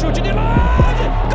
shooting in